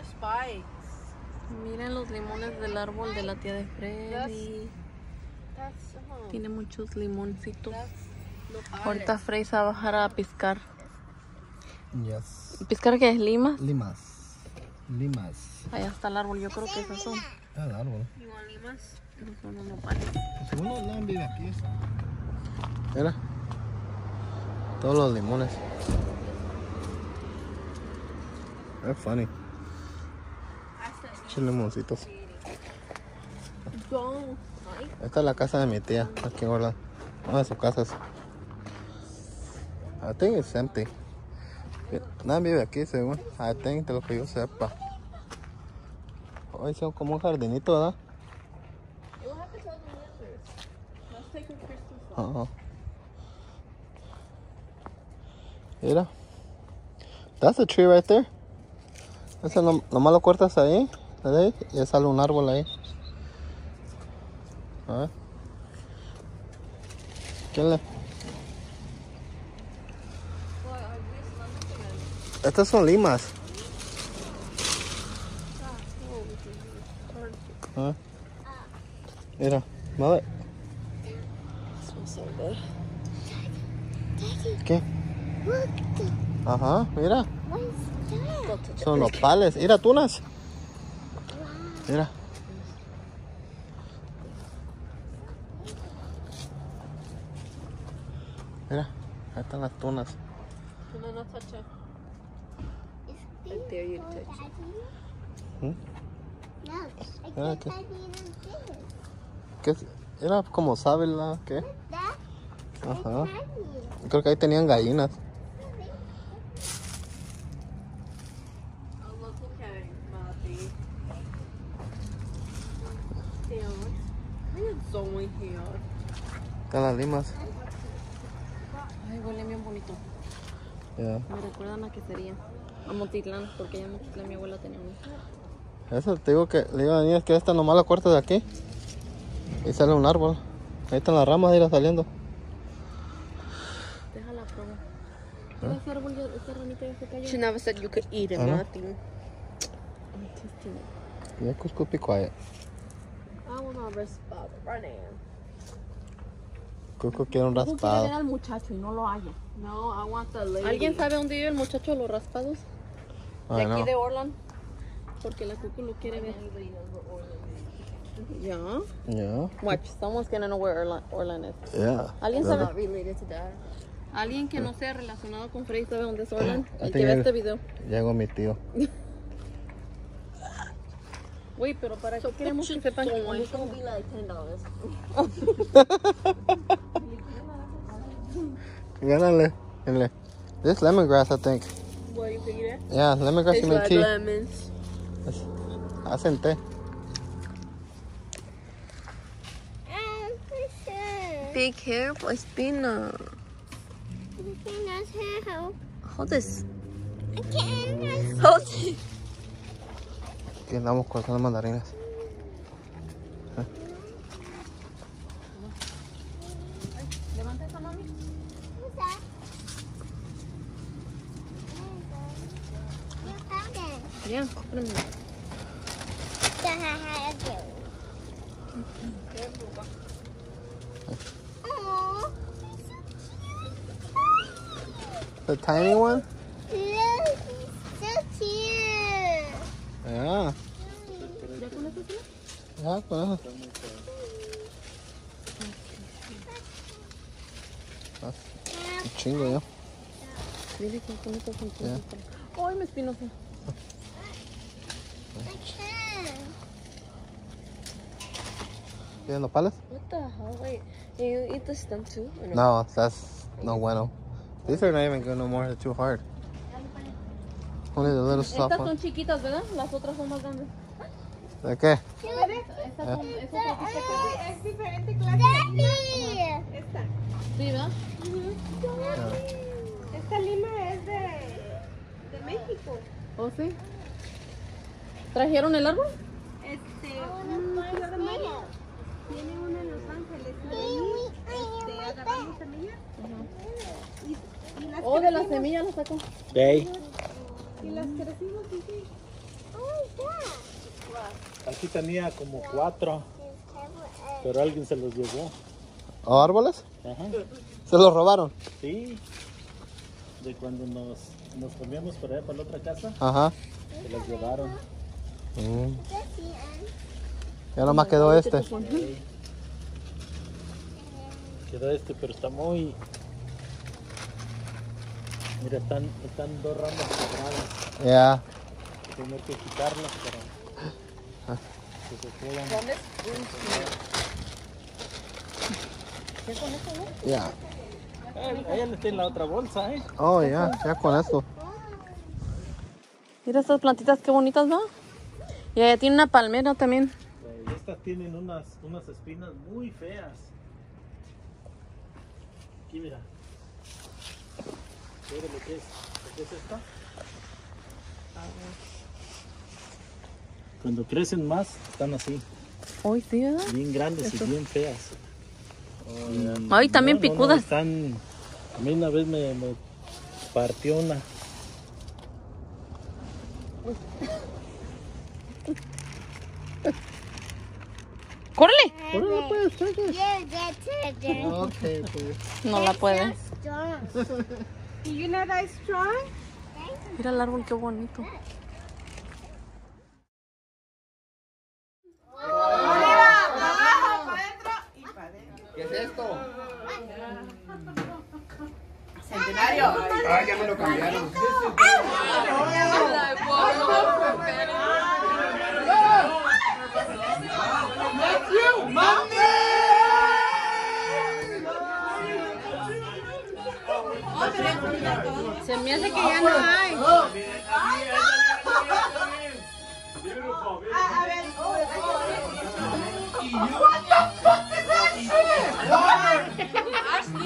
the spikes. Miren los limones del árbol de la tía de Freddy. That's uh, Tiene muchos limoncitos. that's. Ahorita Freddy se va a bajar a piscar. Yes. ¿Piscar qué es? ¿Limas? Limas. Limas. Allá está el árbol, yo creo que esas son. Ah, el árbol. Limas? No son los nopales. Según no vive aquí. Mira. Todos los limones. Es funny. Muchos limoncitos. Esta es la casa de mi tía, aquí en Orlando. Una de sus casas. I think it's empty. Nadie vive aquí, según. I think, de lo que yo sepa. Hoy son como un jardinito, ¿verdad? Christmas. Ajá. Mira. That's a tree right there. Eso no, nomás lo cortas ahí, ya sale un árbol ahí. A ver. ¿Quién le? Estas son limas. A ver. Mira, mueve. ¿Qué? Ajá, mira. Son nopales. Mira, tunas. Mira. Mira, ahí están las tunas. No, no touch it. I dare you to touch it. ¿Mm? No, Mira que- touch even this. ¿Qué es? Era como sábila, ¿qué? That Ajá. Creo que ahí tenían gallinas. Están las limas. Ay, huele bien bonito. Ya. Me recuerdan a quesería. A Motitlán, porque allá en Motitlán mi abuela tenía una. Eso te digo que le digo a la niña es que esta nomás la cortas de aquí. Y sale un árbol. Ahí están las ramas, ir saliendo. Déjala probar. Ese árbol, ya- esa ramita ya se cayó. She never said you could eat it. I'm tasting. Ya, be quiet. I respond right Coco quiere un raspado. Al muchacho y no lo haya. No, I want the lady. ¿Alguien sabe dónde vive el muchacho de los raspados? Ah, de aquí know. de Orland. Porque la Coco lo quiere ver. Yeah. Yeah. Watch, someone's gonna know where Orland, Orland is. Yeah. ¿Alguien sabe? Not related to that. Alguien que no sea relacionado con Freddy sabe dónde es Orland. El que ve este video. Llegó mi tío. Güey, pero para so qué queremos que sepan cómo es. It's gonna be Ganale. Ganale. This lemongrass, I think. What, you picking it? Yeah, lemongrass it's you make tea. lemons. Hacen Be careful, it's Pina. Pina's. Hold this. I can't. Hold this. Aquí andamos cortando mandarinas. It. Ya, espérame. Aw, The tiny one? look, he's so cute. Yeah. ¿Ya con eso sí? Ya, con eso. Ah, un chingo ya. Dile que con eso son Ya. Ay, me espinosa. I can. ¿Tienes nopales? What the hell? Wait, you eat the stem too? No? No, that's no bueno. These are not even good no more. They're too hard. Only the little soft Estas one. son chiquitas, ¿verdad? Las otras son más grandes. ¿De qué? Estas son, es diferente clase. Daddy! Esta. Sí, ¿verdad? Esta lima es de, de México. ¿Oh, sí? ¿Trajeron el árbol? Este, un tío hermano tiene uno en Los Ángeles. Y de ahí este, agarramos semillas y, y las Oh, de la crecimos- semilla la sacó. Y las crecimos sí. Aquí tenía como cuatro, pero alguien se los llevó. ¿O árboles? Ajá. Se los robaron. Sí. De cuando nos, nos comíamos por allá para la otra casa, Ajá. se los llevaron. Mm. Ya nomás quedó este. Quedó este, pero está muy... Mira, están, están dos ramas quebradas. Ya. Tener que quitarlas para que se puedan... Ya. Eh, Ella le tiene la otra bolsa, ¿eh? Oh, ya. Ya con eso. Mira estas plantitas qué bonitas, ¿no? Y allá tiene una palmera también. Eh, Estas tienen unas, unas espinas muy feas. Aquí mira. Mira lo que es, lo que es esta. Cuando crecen más, están así, Hoy sí, ¿verdad? bien grandes y bien feas. Y- Ay, también picudas. están, a mí una vez me, me partió una. ¡Córrele! Pues. No la puede. You know that strong? Mira el árbol, qué bonito. ¿Qué es esto? Ah, ya me lo cambiaron. Se me hace que ya no hay.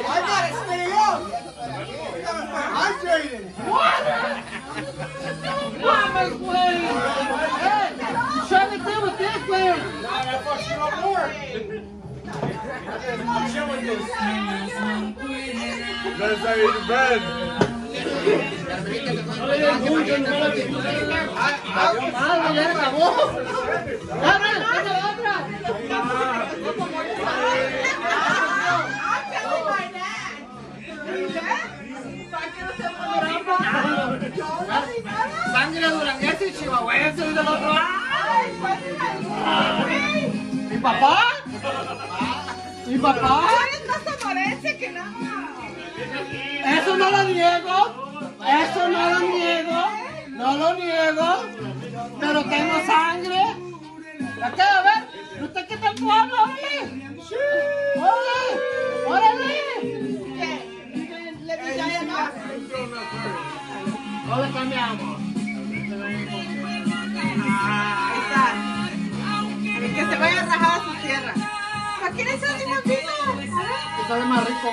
I got it, spit it out. Hydrated. Shut it down with this man. That fucks you up more. I'm showing this. Madre, ya acabó. Otra. Sangre duranguense y chihuahuense y del otro. ¿Mi papá? ¿Mi papá? Eso no lo niego. Eso no lo niego. No lo niego. Pero tengo sangre. ¿La qué? A ver. ¿Usted qué tal tu habla? ¡Órale! ¡Órale! No le cambiamos. Que se vaya a rajar a su tierra. ¿Para qué le echas limoncito? Que sabe más rico.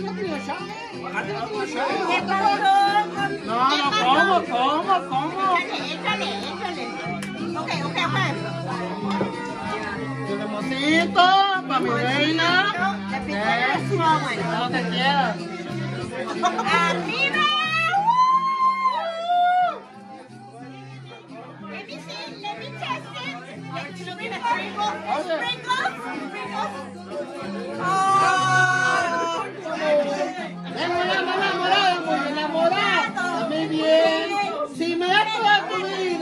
Não, não, é calma, é Ok, ok, ok.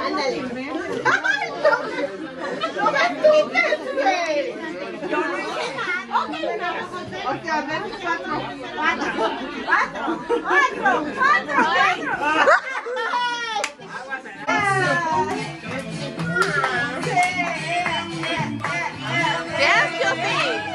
Ándale. No me quites, güey. O sea, ven cuatro. Cuatro. Cuatro. Cuatro. Cuatro. Cuatro. Dance, Josie.